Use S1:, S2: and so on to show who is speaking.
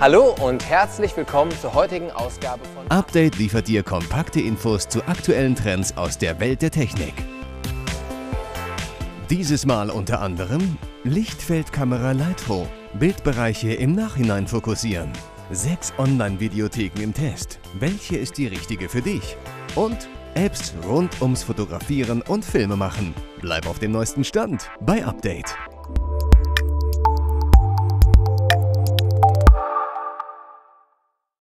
S1: Hallo und herzlich willkommen zur heutigen Ausgabe von
S2: Update liefert dir kompakte Infos zu aktuellen Trends aus der Welt der Technik. Dieses Mal unter anderem Lichtfeldkamera Lightro, Bildbereiche im Nachhinein fokussieren, sechs Online-Videotheken im Test, welche ist die richtige für dich? Und Apps rund ums Fotografieren und Filme machen. Bleib auf dem neuesten Stand bei Update.